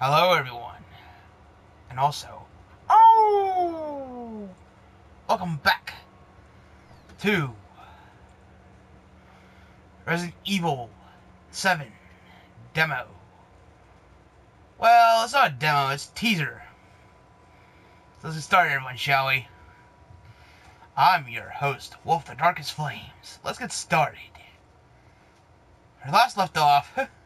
Hello, everyone. And also, oh, welcome back to Resident Evil 7 demo. Well, it's not a demo, it's a teaser. So let's get started, everyone, shall we? I'm your host, Wolf the Darkest Flames. Let's get started. Our last left off.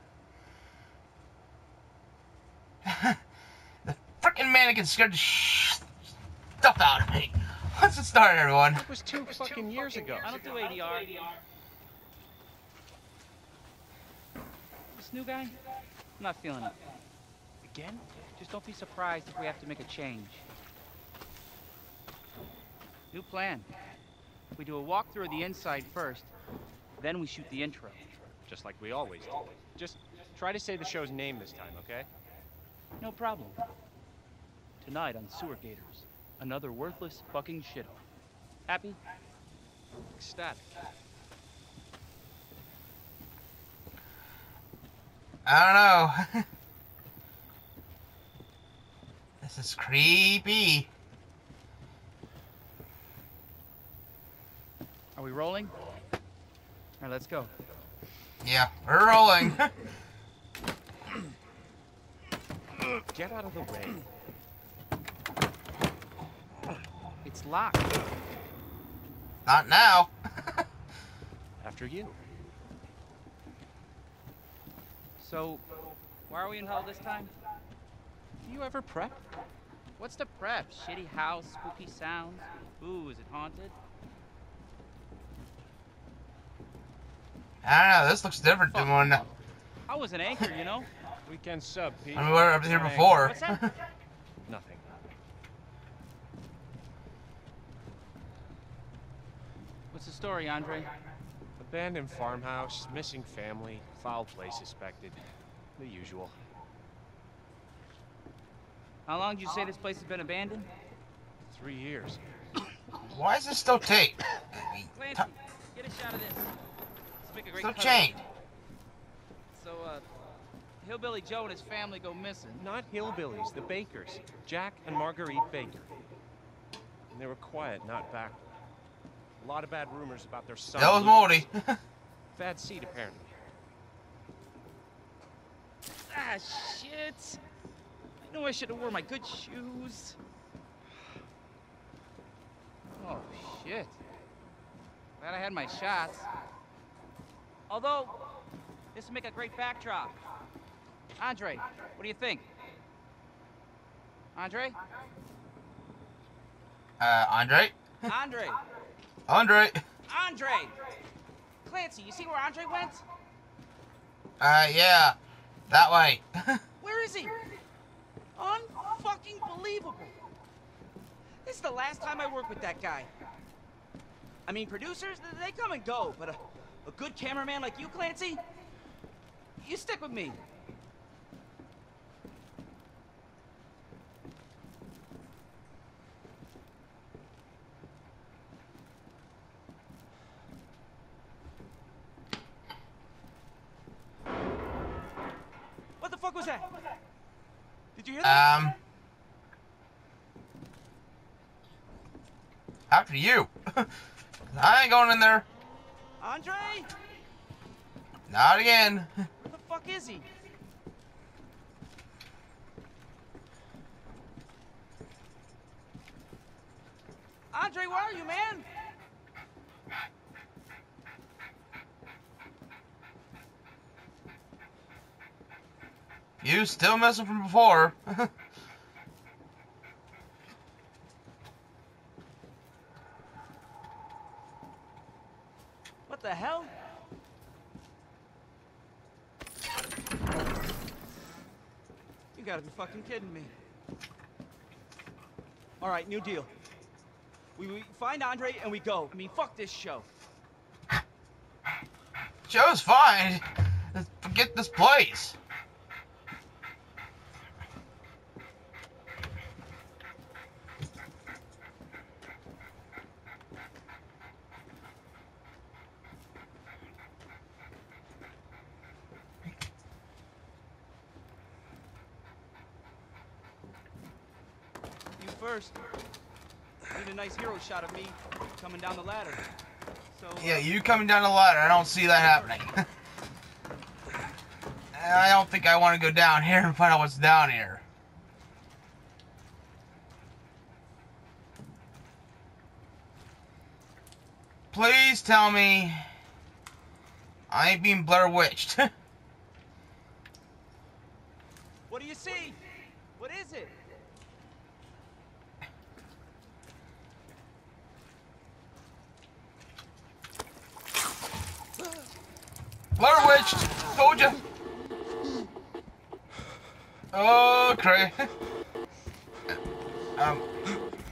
the freaking mannequin scared the sh- stuff out of me. Let's get started, everyone. It was two fucking years ago. I don't do ADR. This new guy? I'm not feeling it. Again? Just don't be surprised if we have to make a change. New plan. We do a walkthrough of the inside first, then we shoot the intro. Just like we always do. Just try to say the show's name this time, okay? No problem. Tonight on Sewer Gators, another worthless fucking shithole. Happy? Ecstatic. I don't know. this is creepy. Are we rolling? Alright, let's go. Yeah, we're rolling. Get out of the way. It's locked. Not now. After you. So, why are we in hell this time? Do you ever prep? What's the prep? Shitty house, spooky sounds? Ooh, is it haunted? I don't know. This looks different than one. I was an anchor, you know? Weekend sub, Pete. when we were up here before. What's that? Nothing. What's the story, Andre? Abandoned farmhouse, missing family, foul play suspected. The usual. How long did you say this place has been abandoned? Three years. Why is this still taped? Clancy, get a shot of this. Let's make a great Still cut. chained. So, uh, Hillbilly Joe and his family go missing. Not hillbillies, the Bakers. Jack and Marguerite Baker. And they were quiet, not backward. A lot of bad rumors about their son. That was Morty. Bad seed, apparently. Ah, shit. I knew I should have worn my good shoes. Oh, shit. Glad I had my shots. Although, this would make a great backdrop. Andre, what do you think? Andre? Uh, Andre? Andre! Andre? Andre! Clancy, you see where Andre went? Uh, yeah. That way. Where is he? Unfucking believable. This is the last time I work with that guy. I mean, producers, they come and go, but a, a good cameraman like you, Clancy, you stick with me. Was that? Did you hear that? um. After you. I ain't going in there. Andre? Not again. Where the fuck is he? Andre, where are you, man? You still missing from before. What the hell? You gotta be fucking kidding me. All right, new deal. We, we find Andre and we go. I mean, fuck this show. Joe's fine. Let's Forget this place. First. Need a nice hero shot of me coming down the ladder. So, uh, Yeah, you coming down the ladder. I don't see that happening. I don't think I want to go down here and find out what's down here. Please tell me I ain't being Blair Witched. What do you see? What is it? Witched! Told ya! Oh, cray. Um,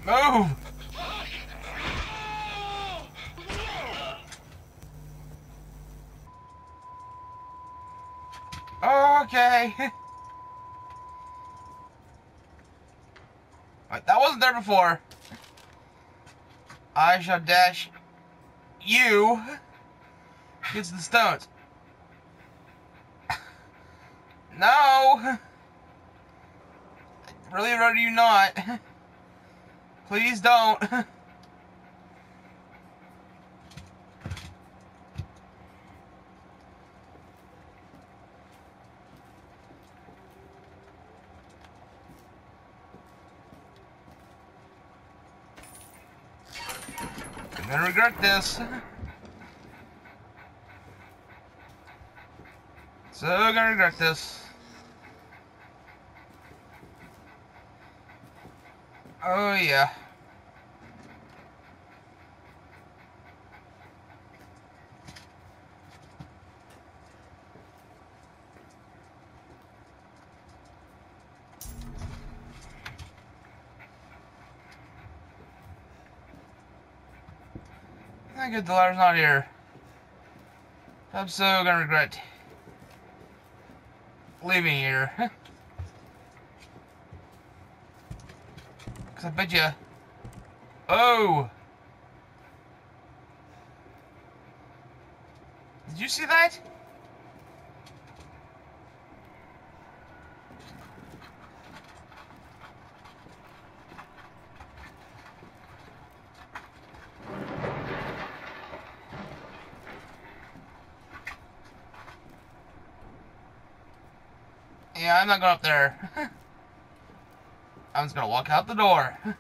move! Okay. Right, that wasn't there before. I shall dash you against the stones. No! Really, rather you not. Please don't. I'm gonna regret this. So I'm gonna regret this. Oh yeah. Thank good the ladder's not here. I'm so gonna regret leaving here. Cause I bet you. Oh! Did you see that? Yeah, I'm not going up there. I'm just gonna walk out the door.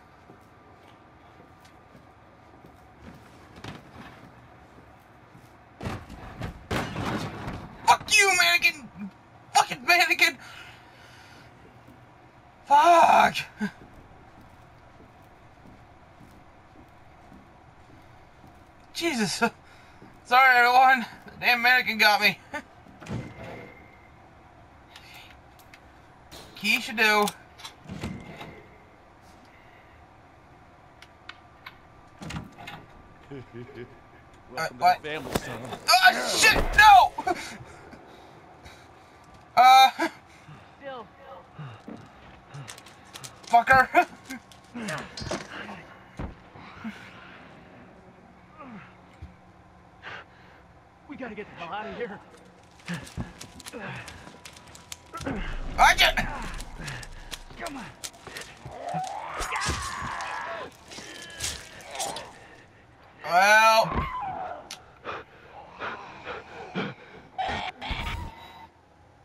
Fuck you, mannequin! Fucking mannequin! Fuck! Jesus. Sorry, everyone. The damn mannequin got me. Key should do. Welcome what? to the family, son. Oh shit! No! Uh. Fucker. We gotta get the hell out of here. Archie! Come on. Well.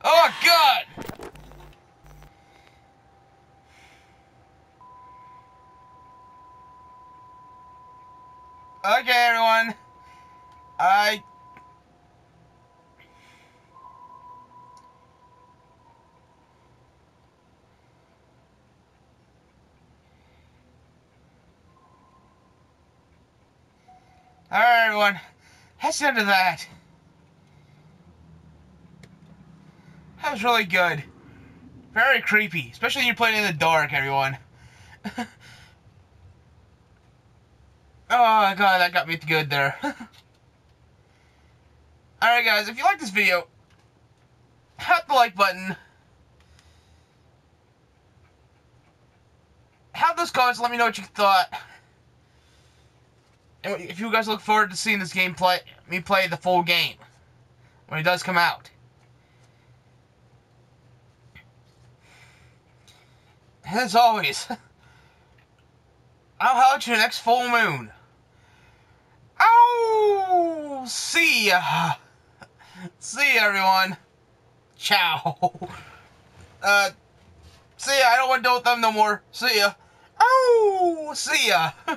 Oh god! Okay, everyone. I Alright, everyone. That's the end of that. That was really good. Very creepy, especially when you're playing in the dark, everyone. oh god, that got me good there. Alright guys, if you like this video, hit the like button. Have those comments, let me know what you thought. And if you guys look forward to seeing this game play, me play the full game when it does come out. As always, I'll holler you next full moon. See ya. See ya, everyone. Ciao. Uh, see ya. I don't want to deal with them no more. See ya. Oh, see ya.